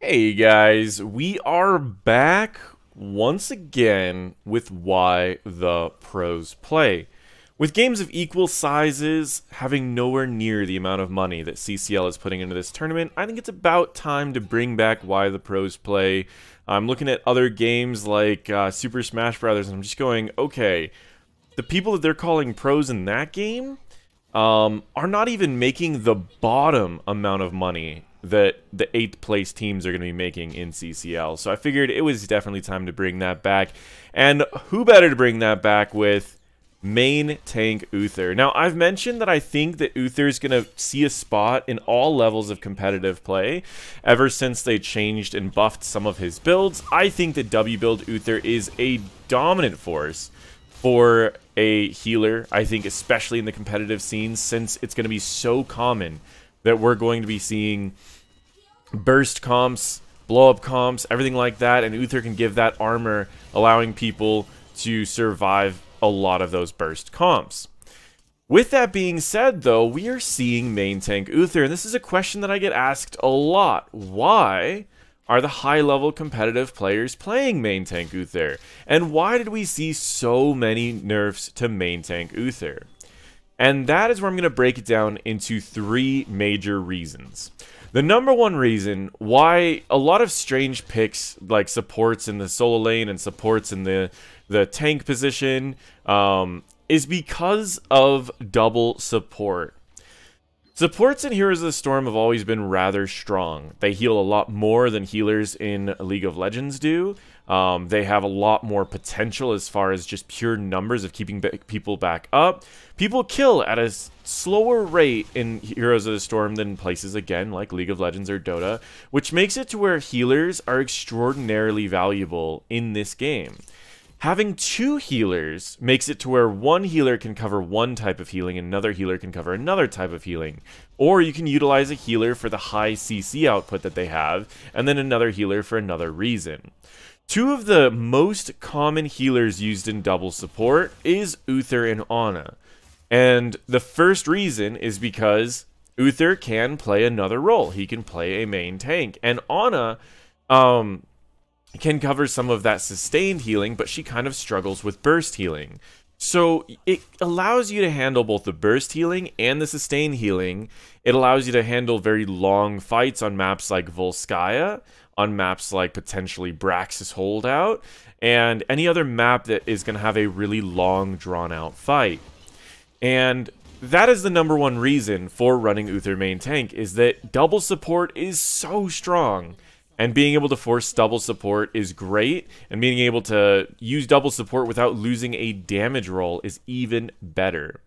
Hey guys, we are back once again with why the pros play. With games of equal sizes having nowhere near the amount of money that CCL is putting into this tournament, I think it's about time to bring back why the pros play. I'm looking at other games like uh, Super Smash Brothers, and I'm just going, okay, the people that they're calling pros in that game um, are not even making the bottom amount of money that the eighth place teams are going to be making in CCL. So I figured it was definitely time to bring that back. And who better to bring that back with main tank Uther. Now, I've mentioned that I think that Uther is going to see a spot in all levels of competitive play ever since they changed and buffed some of his builds. I think that W build Uther is a dominant force for a healer, I think especially in the competitive scenes since it's going to be so common that we're going to be seeing burst comps, blow up comps, everything like that, and Uther can give that armor, allowing people to survive a lot of those burst comps. With that being said, though, we are seeing main tank Uther, and this is a question that I get asked a lot. Why are the high-level competitive players playing main tank Uther? And why did we see so many nerfs to main tank Uther? And that is where I'm going to break it down into three major reasons. The number one reason why a lot of strange picks, like supports in the solo lane and supports in the, the tank position, um, is because of double support. Supports in Heroes of the Storm have always been rather strong. They heal a lot more than healers in League of Legends do. Um, they have a lot more potential as far as just pure numbers of keeping people back up. People kill at a slower rate in Heroes of the Storm than places again like League of Legends or Dota, which makes it to where healers are extraordinarily valuable in this game. Having two healers makes it to where one healer can cover one type of healing and another healer can cover another type of healing. Or you can utilize a healer for the high CC output that they have, and then another healer for another reason. Two of the most common healers used in double support is Uther and Ana. And the first reason is because Uther can play another role. He can play a main tank. And Ana um, can cover some of that sustained healing, but she kind of struggles with burst healing. So it allows you to handle both the burst healing and the sustained healing. It allows you to handle very long fights on maps like Volskaya, on maps like potentially Braxis Holdout, and any other map that is going to have a really long, drawn out fight. And that is the number one reason for running Uther main tank, is that double support is so strong and being able to force double support is great, and being able to use double support without losing a damage role is even better.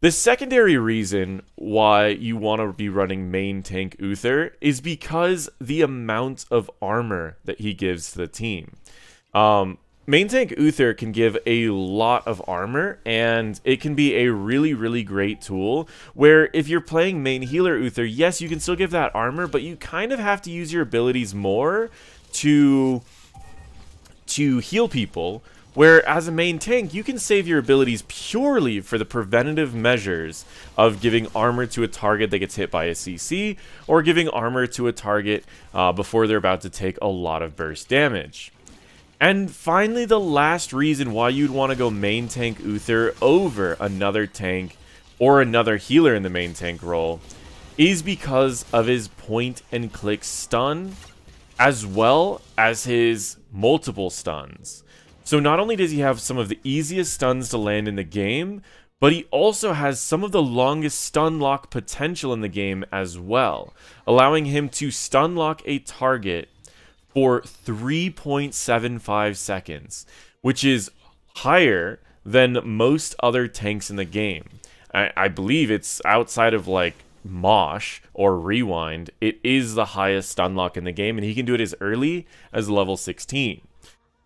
The secondary reason why you want to be running main tank Uther is because the amount of armor that he gives the team. Um, Main tank Uther can give a lot of armor, and it can be a really, really great tool where if you're playing main healer Uther, yes, you can still give that armor, but you kind of have to use your abilities more to, to heal people, where as a main tank, you can save your abilities purely for the preventative measures of giving armor to a target that gets hit by a CC, or giving armor to a target uh, before they're about to take a lot of burst damage. And finally, the last reason why you'd want to go main tank Uther over another tank or another healer in the main tank role is because of his point and click stun as well as his multiple stuns. So not only does he have some of the easiest stuns to land in the game, but he also has some of the longest stun lock potential in the game as well, allowing him to stun lock a target for 3.75 seconds, which is higher than most other tanks in the game. I, I, believe it's outside of like Mosh or Rewind, it is the highest stun lock in the game, and he can do it as early as level 16.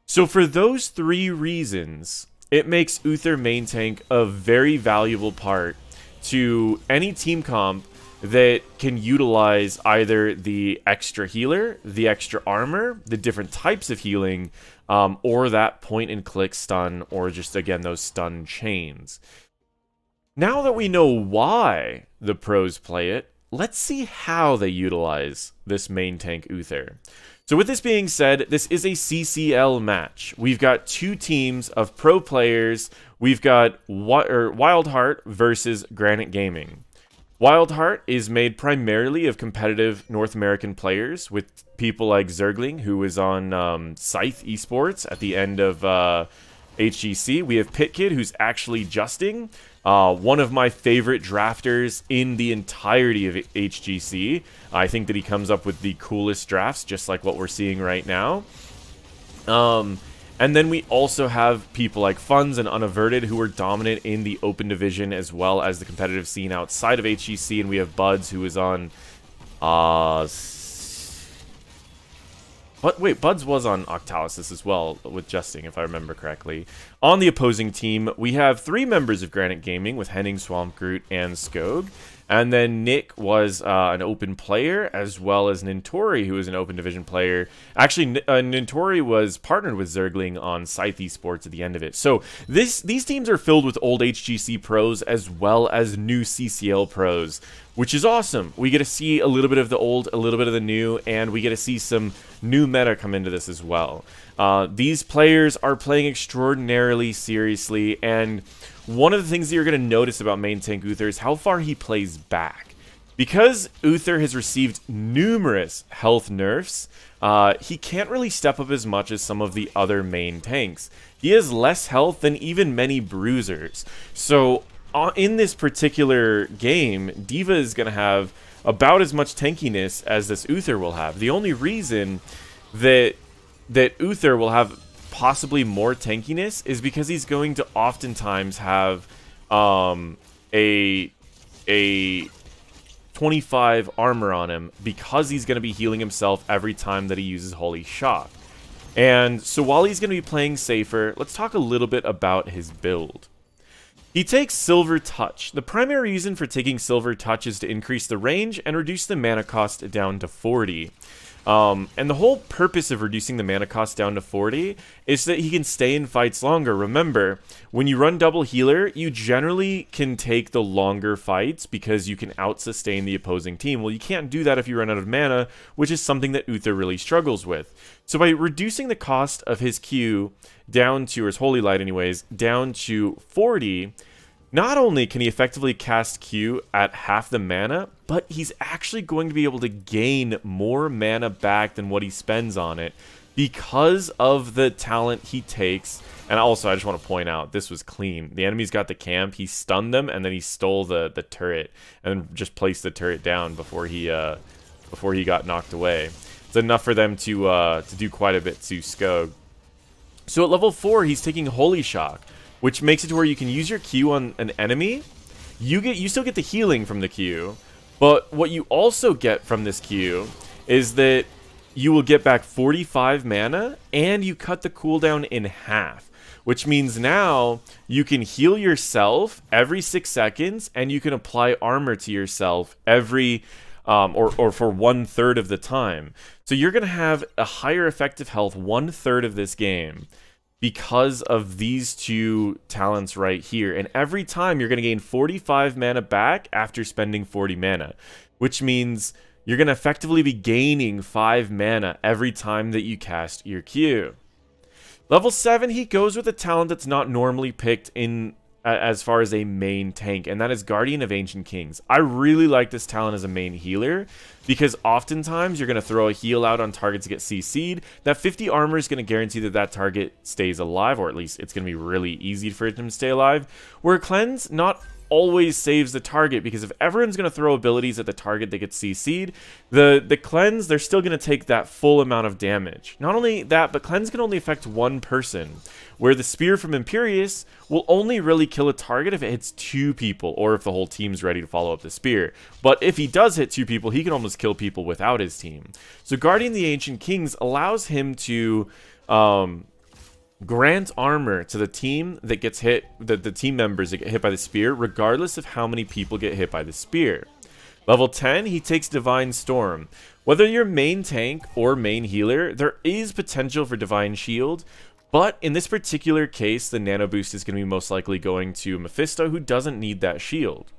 So for those three reasons, it makes Uther main tank a very valuable part to any team comp that can utilize either the extra healer, the extra armor, the different types of healing, um, or that point and click stun, or just again those stun chains. Now that we know why the pros play it, let's see how they utilize this main tank Uther. So with this being said, this is a CCL match. We've got two teams of pro players. We've got Wildheart versus Granite Gaming. Wildheart is made primarily of competitive North American players with people like Zergling, who was on um, Scythe Esports at the end of uh, HGC. We have Pitkid, who's actually justing. Uh, one of my favorite drafters in the entirety of HGC. I think that he comes up with the coolest drafts, just like what we're seeing right now. Um, and then we also have people like Funds and Unaverted who are dominant in the open division as well as the competitive scene outside of HGC. And we have Buds who is on uh, but wait, Buds was on Octalysis as well with Justing, if I remember correctly. On the opposing team, we have three members of Granite Gaming with Henning, Swamp Groot, and Skog. And then Nick was uh, an open player, as well as Nintori, who was an open division player. Actually, uh, Nintori was partnered with Zergling on Scythe Esports at the end of it. So this these teams are filled with old HGC pros as well as new CCL pros, which is awesome. We get to see a little bit of the old, a little bit of the new, and we get to see some new meta come into this as well. Uh, these players are playing extraordinarily seriously, and one of the things that you're going to notice about main tank Uther is how far he plays back. Because Uther has received numerous health nerfs, uh, he can't really step up as much as some of the other main tanks. He has less health than even many bruisers. So uh, in this particular game, D.Va is going to have about as much tankiness as this Uther will have. The only reason that that Uther will have possibly more tankiness is because he's going to oftentimes have um, a a 25 armor on him because he's going to be healing himself every time that he uses Holy Shock. And so while he's going to be playing safer, let's talk a little bit about his build. He takes Silver Touch. The primary reason for taking Silver Touch is to increase the range and reduce the mana cost down to 40. Um, and the whole purpose of reducing the mana cost down to 40 is that he can stay in fights longer. Remember, when you run double healer, you generally can take the longer fights because you can out-sustain the opposing team. Well, you can't do that if you run out of mana, which is something that Uther really struggles with. So by reducing the cost of his Q down to, or his Holy Light anyways, down to 40, not only can he effectively cast Q at half the mana, but he's actually going to be able to gain more mana back than what he spends on it because of the talent he takes. And also, I just want to point out, this was clean. The enemies got the camp, he stunned them, and then he stole the, the turret and just placed the turret down before he uh, before he got knocked away. It's enough for them to uh, to do quite a bit to Skog. So at level 4, he's taking Holy Shock which makes it to where you can use your Q on an enemy. You get you still get the healing from the Q, but what you also get from this Q is that you will get back 45 mana and you cut the cooldown in half, which means now you can heal yourself every 6 seconds and you can apply armor to yourself every um, or, or for one third of the time. So you're going to have a higher effective health one third of this game because of these two talents right here. And every time you're going to gain 45 mana back after spending 40 mana, which means you're going to effectively be gaining 5 mana every time that you cast your Q. Level 7, he goes with a talent that's not normally picked in as far as a main tank, and that is Guardian of Ancient Kings. I really like this talent as a main healer because oftentimes you're going to throw a heal out on targets to get CC'd. That 50 armor is going to guarantee that that target stays alive, or at least it's going to be really easy for it to stay alive. Where Cleanse, not always saves the target because if everyone's going to throw abilities at the target that gets CC'd, the, the cleanse, they're still going to take that full amount of damage. Not only that, but cleanse can only affect one person, where the spear from Imperius will only really kill a target if it hits two people or if the whole team's ready to follow up the spear. But if he does hit two people, he can almost kill people without his team. So guarding the Ancient Kings allows him to um, grant armor to the team that gets hit, the, the team members that get hit by the spear, regardless of how many people get hit by the spear. Level 10, he takes Divine Storm. Whether you're main tank or main healer, there is potential for Divine Shield, but in this particular case, the Nano Boost is going to be most likely going to Mephisto, who doesn't need that shield.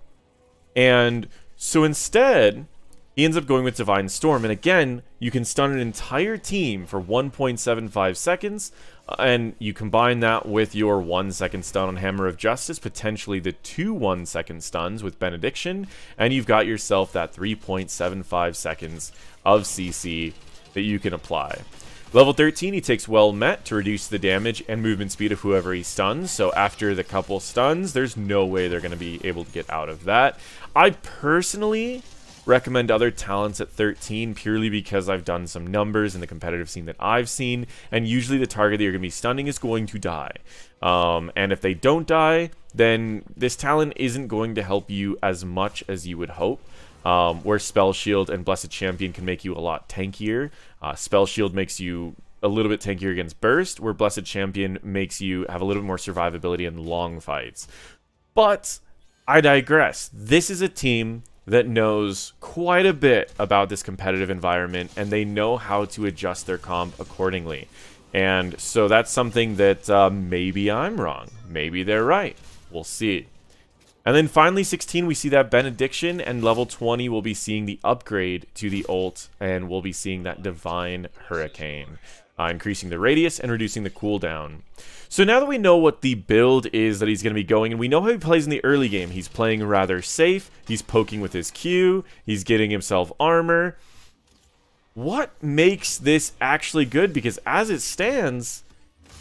And So instead, he ends up going with Divine Storm, and again, you can stun an entire team for 1.75 seconds, uh, and you combine that with your 1 second stun on Hammer of Justice, potentially the two 1 second stuns with Benediction, and you've got yourself that 3.75 seconds of CC that you can apply. Level 13, he takes Well Met to reduce the damage and movement speed of whoever he stuns. So after the couple stuns, there's no way they're going to be able to get out of that. I personally recommend other talents at 13 purely because I've done some numbers in the competitive scene that I've seen, and usually the target that you're going to be stunning is going to die. Um, and if they don't die, then this talent isn't going to help you as much as you would hope. Um, where Spell Shield and Blessed Champion can make you a lot tankier. Uh, Spell Shield makes you a little bit tankier against Burst, where Blessed Champion makes you have a little bit more survivability in long fights. But I digress. This is a team that knows quite a bit about this competitive environment and they know how to adjust their comp accordingly. And so that's something that uh, maybe I'm wrong. Maybe they're right. We'll see. And then finally, 16, we see that Benediction, and level 20, we'll be seeing the upgrade to the ult, and we'll be seeing that Divine Hurricane, uh, increasing the radius and reducing the cooldown. So now that we know what the build is that he's going to be going, and we know how he plays in the early game, he's playing rather safe, he's poking with his Q, he's getting himself armor. What makes this actually good? Because as it stands,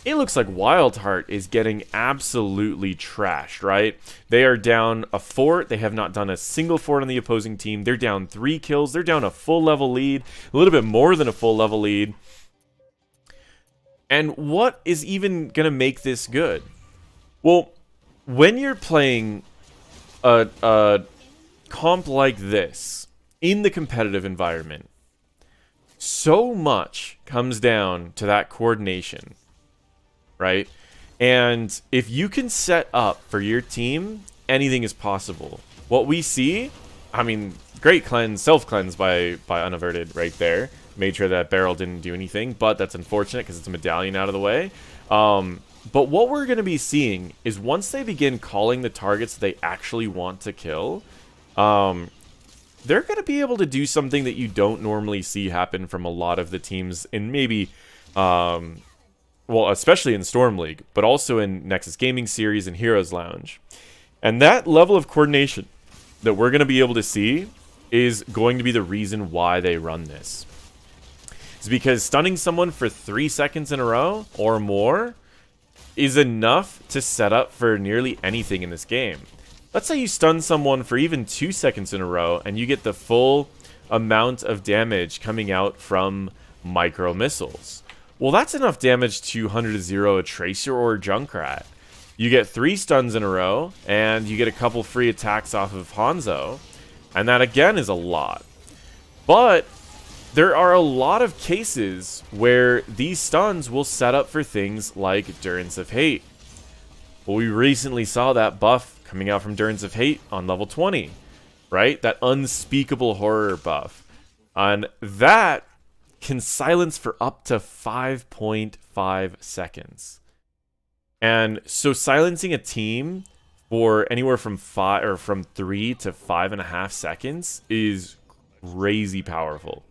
it looks like Wildheart is getting absolutely trashed, right? They are down a fort. They have not done a single fort on the opposing team. They're down three kills. They're down a full level lead, a little bit more than a full level lead. And what is even going to make this good? Well, when you're playing a, a comp like this in the competitive environment, so much comes down to that coordination, right? And if you can set up for your team, anything is possible. What we see, I mean, great cleanse, self-cleanse by, by Unaverted right there made sure that barrel didn't do anything, but that's unfortunate because it's a medallion out of the way. Um, but what we're going to be seeing is once they begin calling the targets they actually want to kill, um, they're going to be able to do something that you don't normally see happen from a lot of the teams in maybe, um, well, especially in Storm League, but also in Nexus Gaming Series and Heroes Lounge. And that level of coordination that we're going to be able to see is going to be the reason why they run this is because stunning someone for three seconds in a row or more is enough to set up for nearly anything in this game. Let's say you stun someone for even two seconds in a row and you get the full amount of damage coming out from micro missiles. Well, that's enough damage to 100 0 a Tracer or a Junkrat. You get three stuns in a row, and you get a couple free attacks off of Hanzo, and that again is a lot. But there are a lot of cases where these stuns will set up for things like Durance of Hate. Well, we recently saw that buff coming out from Durance of Hate on level 20, right? That unspeakable horror buff. And that can silence for up to 5.5 seconds. And so silencing a team for anywhere from five or from three to five and a half seconds is crazy powerful.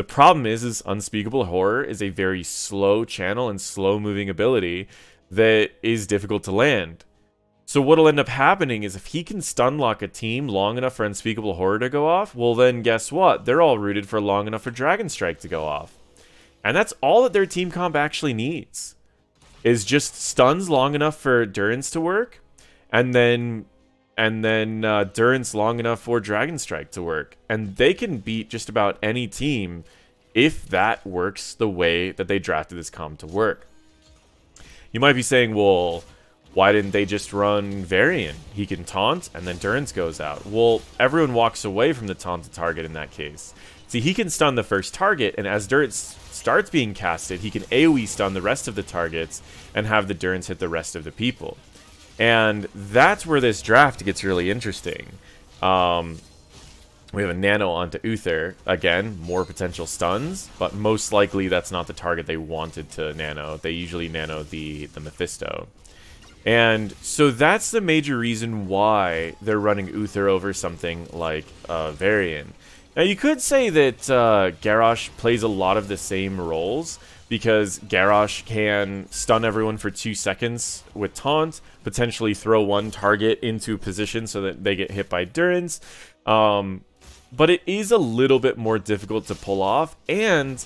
The problem is, is Unspeakable Horror is a very slow channel and slow moving ability that is difficult to land. So what'll end up happening is if he can stun lock a team long enough for Unspeakable Horror to go off, well then guess what? They're all rooted for long enough for Dragon Strike to go off. And that's all that their team comp actually needs. Is just stuns long enough for Durance to work, and then and then uh, Durance long enough for Dragon Strike to work. And they can beat just about any team if that works the way that they drafted this comp to work. You might be saying, well, why didn't they just run Varian? He can taunt, and then Durance goes out. Well, everyone walks away from the taunted target in that case. See, he can stun the first target, and as Durance starts being casted, he can AoE stun the rest of the targets and have the Durance hit the rest of the people. And that's where this draft gets really interesting. Um, we have a nano onto Uther. Again, more potential stuns, but most likely that's not the target they wanted to nano. They usually nano the, the Mephisto. And so that's the major reason why they're running Uther over something like uh, Varian. Now you could say that uh, Garrosh plays a lot of the same roles because Garrosh can stun everyone for two seconds with taunt, potentially throw one target into position so that they get hit by Durance. Um, but it is a little bit more difficult to pull off, and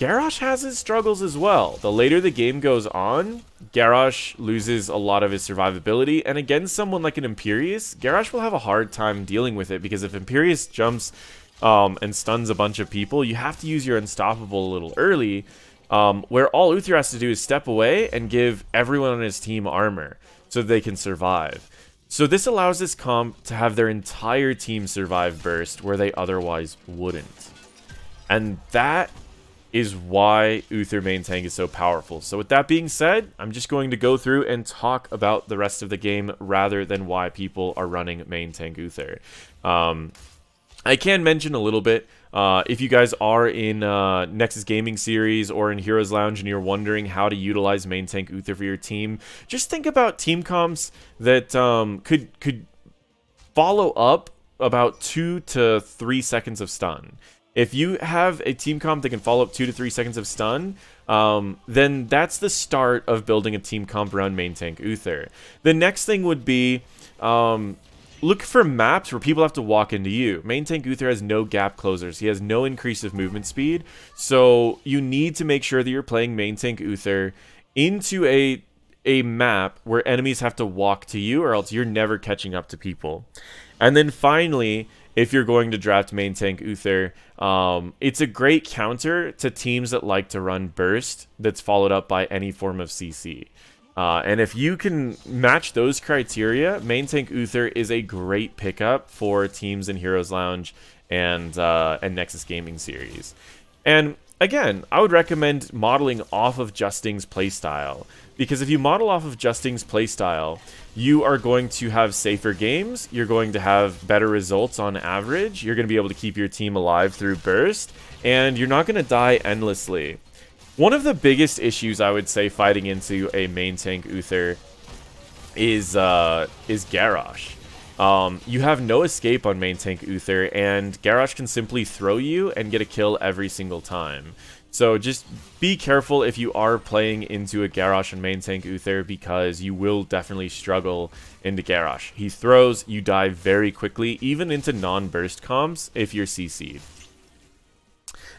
Garrosh has his struggles as well. The later the game goes on, Garrosh loses a lot of his survivability, and against someone like an Imperius, Garrosh will have a hard time dealing with it, because if Imperius jumps um, and stuns a bunch of people, you have to use your Unstoppable a little early, um, where all Uther has to do is step away and give everyone on his team armor, so they can survive. So this allows this comp to have their entire team survive burst, where they otherwise wouldn't. And that is why Uther main tank is so powerful. So with that being said, I'm just going to go through and talk about the rest of the game rather than why people are running main tank Uther. Um, I can mention a little bit, uh, if you guys are in uh, Nexus Gaming Series or in Heroes Lounge and you're wondering how to utilize main tank Uther for your team, just think about team comps that um, could could follow up about two to three seconds of stun. If you have a team comp that can follow up two to three seconds of stun, um, then that's the start of building a team comp around main tank Uther. The next thing would be um, look for maps where people have to walk into you. Main tank Uther has no gap closers. He has no increase of movement speed. So you need to make sure that you're playing main tank Uther into a a map where enemies have to walk to you or else you're never catching up to people. And then finally, if you're going to draft main tank Uther. Um, it's a great counter to teams that like to run burst that's followed up by any form of CC. Uh, and if you can match those criteria, main tank Uther is a great pickup for teams in Heroes Lounge and uh, and Nexus Gaming Series. And again, I would recommend modeling off of Justing's playstyle. Because if you model off of Justing's playstyle, you are going to have safer games, you're going to have better results on average, you're going to be able to keep your team alive through burst, and you're not going to die endlessly. One of the biggest issues I would say fighting into a main tank Uther is uh, is Garrosh. Um, you have no escape on main tank Uther, and Garrosh can simply throw you and get a kill every single time. So just be careful if you are playing into a Garrosh and main tank Uther because you will definitely struggle into Garrosh. He throws, you die very quickly, even into non-burst comps if you're CC'd.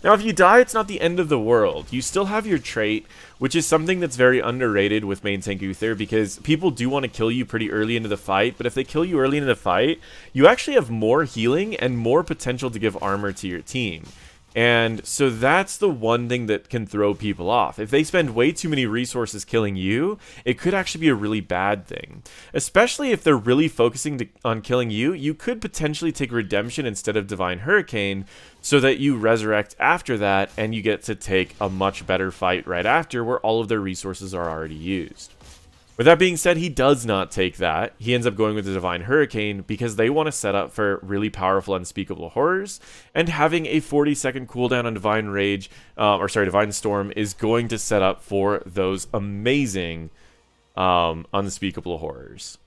Now, if you die, it's not the end of the world. You still have your trait, which is something that's very underrated with main tank Uther because people do want to kill you pretty early into the fight, but if they kill you early into the fight, you actually have more healing and more potential to give armor to your team. And so that's the one thing that can throw people off. If they spend way too many resources killing you, it could actually be a really bad thing. Especially if they're really focusing to, on killing you, you could potentially take Redemption instead of Divine Hurricane so that you resurrect after that and you get to take a much better fight right after where all of their resources are already used. With that being said, he does not take that. He ends up going with the Divine Hurricane because they want to set up for really powerful Unspeakable Horrors, and having a 40 second cooldown on Divine Rage, uh, or sorry, Divine Storm, is going to set up for those amazing um, Unspeakable Horrors.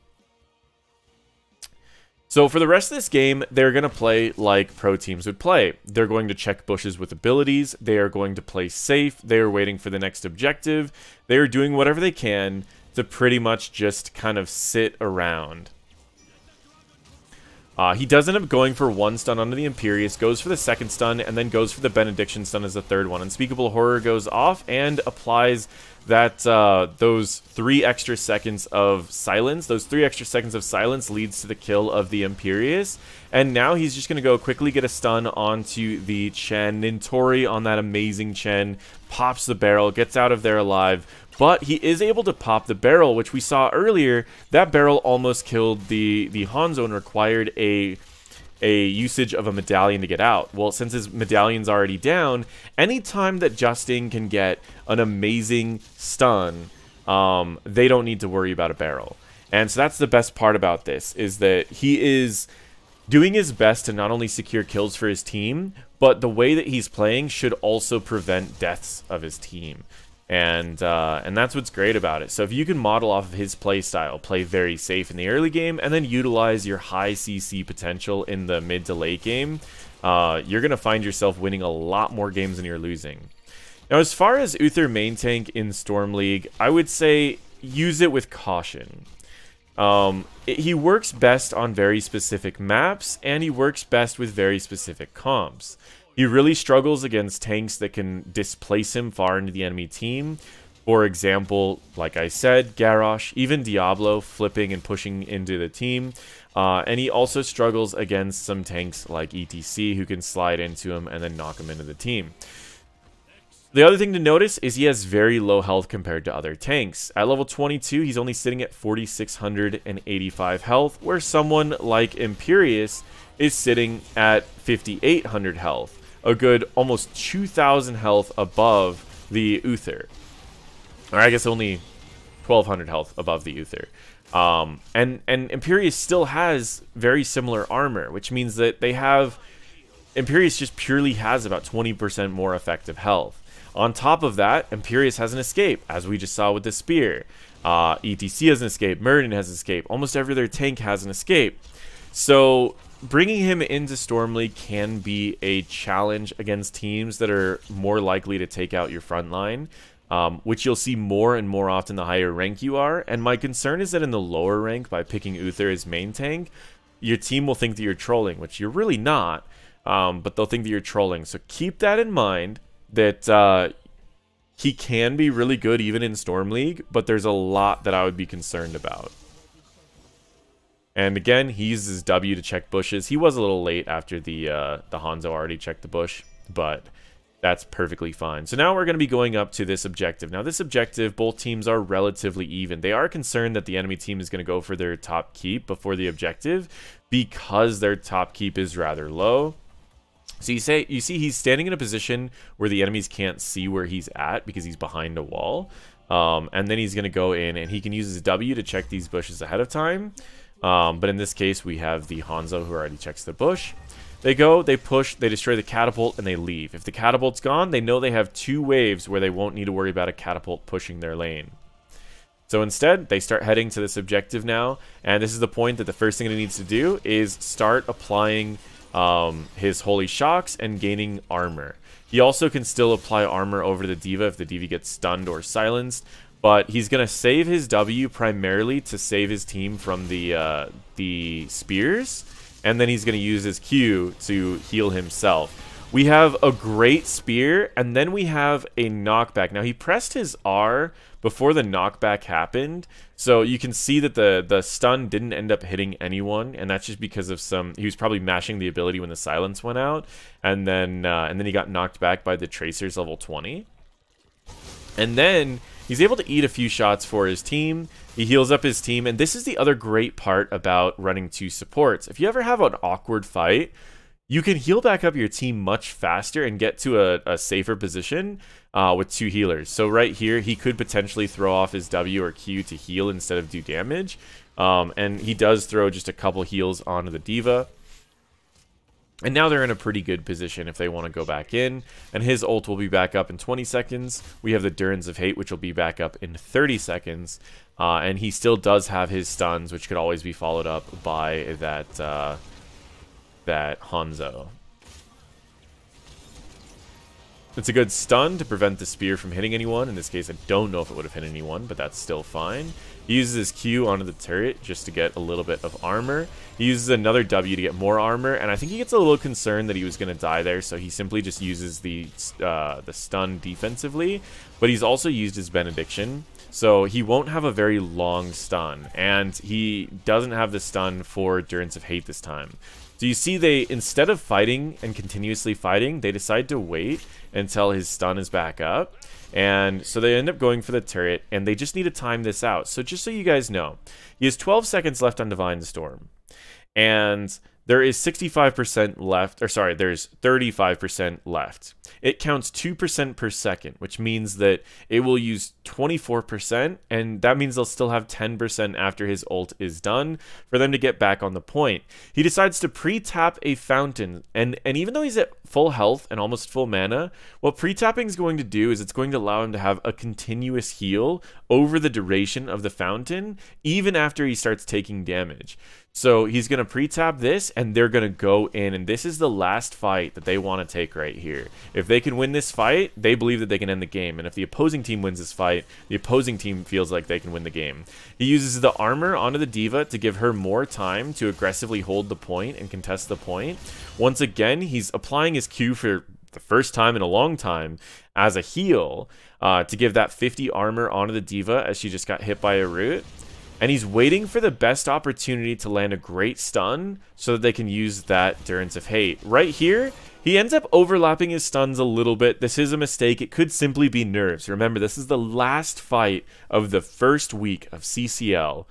So for the rest of this game, they're going to play like pro teams would play. They're going to check bushes with abilities. They are going to play safe. They are waiting for the next objective. They are doing whatever they can to pretty much just kind of sit around. Uh, he does end up going for one stun onto the Imperius, goes for the second stun, and then goes for the Benediction stun as the third one. Unspeakable Horror goes off and applies that uh, those three extra seconds of silence. Those three extra seconds of silence leads to the kill of the Imperius. And now he's just going to go quickly get a stun onto the Chen. Nintori on that amazing Chen pops the barrel, gets out of there alive, but he is able to pop the barrel, which we saw earlier. That barrel almost killed the, the Hanzo and required a a usage of a medallion to get out. Well, since his medallion's already down, anytime that Justing can get an amazing stun, um, they don't need to worry about a barrel. And so that's the best part about this, is that he is doing his best to not only secure kills for his team, but the way that he's playing should also prevent deaths of his team. And uh, and that's what's great about it. So if you can model off of his play style, play very safe in the early game, and then utilize your high CC potential in the mid to late game, uh, you're gonna find yourself winning a lot more games than you're losing. Now, as far as Uther main tank in Storm League, I would say use it with caution. Um, it, he works best on very specific maps, and he works best with very specific comps. He really struggles against tanks that can displace him far into the enemy team. For example, like I said, Garrosh, even Diablo flipping and pushing into the team. Uh, and he also struggles against some tanks like ETC who can slide into him and then knock him into the team. The other thing to notice is he has very low health compared to other tanks. At level 22, he's only sitting at 4,685 health, where someone like Imperius is sitting at 5,800 health a good almost 2,000 health above the Uther. Or I guess only 1,200 health above the Uther. Um, and, and Imperius still has very similar armor, which means that they have... Imperius just purely has about 20% more effective health. On top of that, Imperius has an escape, as we just saw with the spear. Uh, ETC has an escape, Muradin has an escape, almost every other tank has an escape. So bringing him into Storm League can be a challenge against teams that are more likely to take out your front line, um, which you'll see more and more often the higher rank you are. And my concern is that in the lower rank, by picking Uther as main tank, your team will think that you're trolling, which you're really not, um, but they'll think that you're trolling. So keep that in mind that uh, he can be really good even in Storm League, but there's a lot that I would be concerned about. And again, he uses W to check bushes. He was a little late after the uh, the Hanzo already checked the bush, but that's perfectly fine. So now we're going to be going up to this objective. Now this objective, both teams are relatively even. They are concerned that the enemy team is going to go for their top keep before the objective because their top keep is rather low. So you say you see he's standing in a position where the enemies can't see where he's at because he's behind a wall. Um, and then he's going to go in and he can use his W to check these bushes ahead of time. Um, but in this case, we have the Hanzo who already checks the bush. They go, they push, they destroy the catapult, and they leave. If the catapult's gone, they know they have two waves where they won't need to worry about a catapult pushing their lane. So instead, they start heading to this objective now, and this is the point that the first thing he needs to do is start applying um, his Holy Shocks and gaining armor. He also can still apply armor over the D.Va if the D.Va gets stunned or silenced, but he's gonna save his W primarily to save his team from the uh, the spears, and then he's gonna use his Q to heal himself. We have a great spear, and then we have a knockback. Now he pressed his R before the knockback happened, so you can see that the the stun didn't end up hitting anyone, and that's just because of some. He was probably mashing the ability when the silence went out, and then uh, and then he got knocked back by the tracers level 20, and then He's able to eat a few shots for his team. He heals up his team. And this is the other great part about running two supports. If you ever have an awkward fight, you can heal back up your team much faster and get to a, a safer position uh, with two healers. So right here, he could potentially throw off his W or Q to heal instead of do damage. Um, and he does throw just a couple heals onto the D.Va. And now they're in a pretty good position if they want to go back in. And his ult will be back up in 20 seconds. We have the Durance of Hate, which will be back up in 30 seconds. Uh, and he still does have his stuns, which could always be followed up by that, uh, that Hanzo. It's a good stun to prevent the spear from hitting anyone. In this case, I don't know if it would have hit anyone, but that's still fine. He uses his Q onto the turret just to get a little bit of armor. He uses another W to get more armor, and I think he gets a little concerned that he was going to die there, so he simply just uses the, uh, the stun defensively. But he's also used his Benediction, so he won't have a very long stun, and he doesn't have the stun for Durance of Hate this time. So you see they, instead of fighting and continuously fighting, they decide to wait until his stun is back up. And so they end up going for the turret, and they just need to time this out. So just so you guys know, he has 12 seconds left on Divine Storm. And there is 65% left, or sorry, there's 35% left. It counts 2% per second, which means that it will use 24%, and that means they'll still have 10% after his ult is done for them to get back on the point. He decides to pre-tap a fountain, and, and even though he's at full health and almost full mana, what pre-tapping is going to do is it's going to allow him to have a continuous heal over the duration of the fountain, even after he starts taking damage. So he's going to pre-tap this, and they're going to go in, and this is the last fight that they want to take right here. If they can win this fight, they believe that they can end the game, and if the opposing team wins this fight, the opposing team feels like they can win the game. He uses the armor onto the D.Va to give her more time to aggressively hold the point and contest the point. Once again, he's applying his Q for the first time in a long time as a heal uh, to give that 50 armor onto the D.Va as she just got hit by a root and he's waiting for the best opportunity to land a great stun so that they can use that Durance of Hate. Right here, he ends up overlapping his stuns a little bit. This is a mistake. It could simply be nerves. Remember, this is the last fight of the first week of CCL.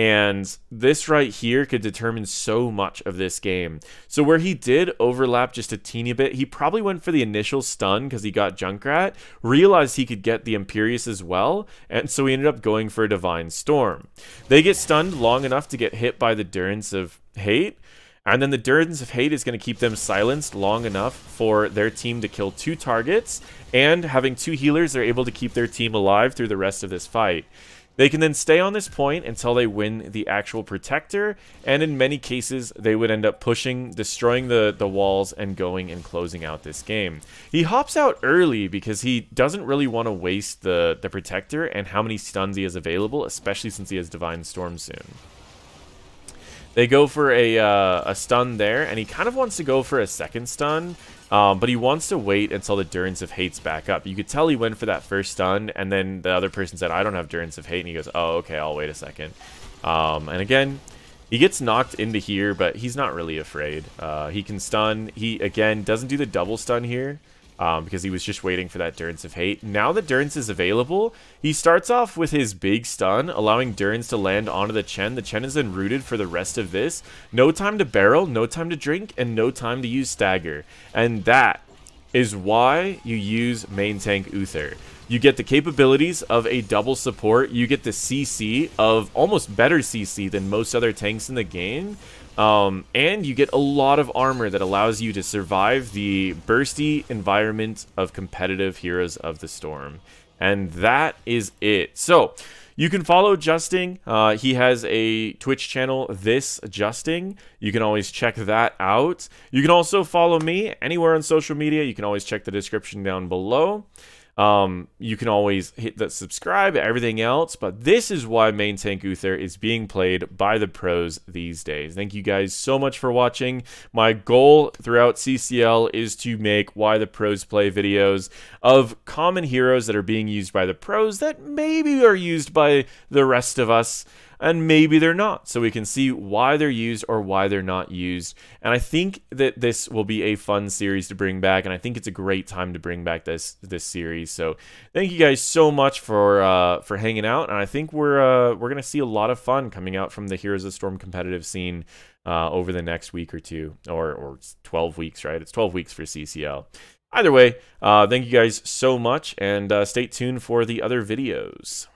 And this right here could determine so much of this game. So where he did overlap just a teeny bit, he probably went for the initial stun because he got Junkrat, realized he could get the Imperius as well, and so he ended up going for a Divine Storm. They get stunned long enough to get hit by the Durance of Hate, and then the Durance of Hate is going to keep them silenced long enough for their team to kill two targets, and having two healers, they're able to keep their team alive through the rest of this fight. They can then stay on this point until they win the actual protector, and in many cases, they would end up pushing, destroying the, the walls, and going and closing out this game. He hops out early because he doesn't really want to waste the, the protector and how many stuns he has available, especially since he has Divine Storm soon. They go for a, uh, a stun there, and he kind of wants to go for a second stun, um, but he wants to wait until the Durance of Hate's back up. You could tell he went for that first stun, and then the other person said, I don't have Durance of Hate, and he goes, oh, okay, I'll wait a second. Um, and again, he gets knocked into here, but he's not really afraid. Uh, he can stun. He, again, doesn't do the double stun here um, because he was just waiting for that Durance of Hate. Now that Durance is available, he starts off with his big stun, allowing Durance to land onto the Chen. The Chen is then rooted for the rest of this. No time to barrel, no time to drink, and no time to use stagger. And that is why you use main tank Uther. You get the capabilities of a double support. You get the CC of almost better CC than most other tanks in the game. Um, and you get a lot of armor that allows you to survive the bursty environment of competitive Heroes of the Storm. And that is it. So, you can follow Justing. Uh, he has a Twitch channel, This Justing. You can always check that out. You can also follow me anywhere on social media. You can always check the description down below. Um, you can always hit the subscribe, everything else, but this is why Main Tank Uther is being played by the pros these days. Thank you guys so much for watching. My goal throughout CCL is to make Why the Pros Play videos of common heroes that are being used by the pros that maybe are used by the rest of us and maybe they're not. So we can see why they're used or why they're not used. And I think that this will be a fun series to bring back, and I think it's a great time to bring back this this series. So thank you guys so much for uh, for hanging out, and I think we're uh, we're gonna see a lot of fun coming out from the Heroes of Storm competitive scene. Uh, over the next week or two, or, or 12 weeks, right? It's 12 weeks for CCL. Either way, uh, thank you guys so much, and uh, stay tuned for the other videos.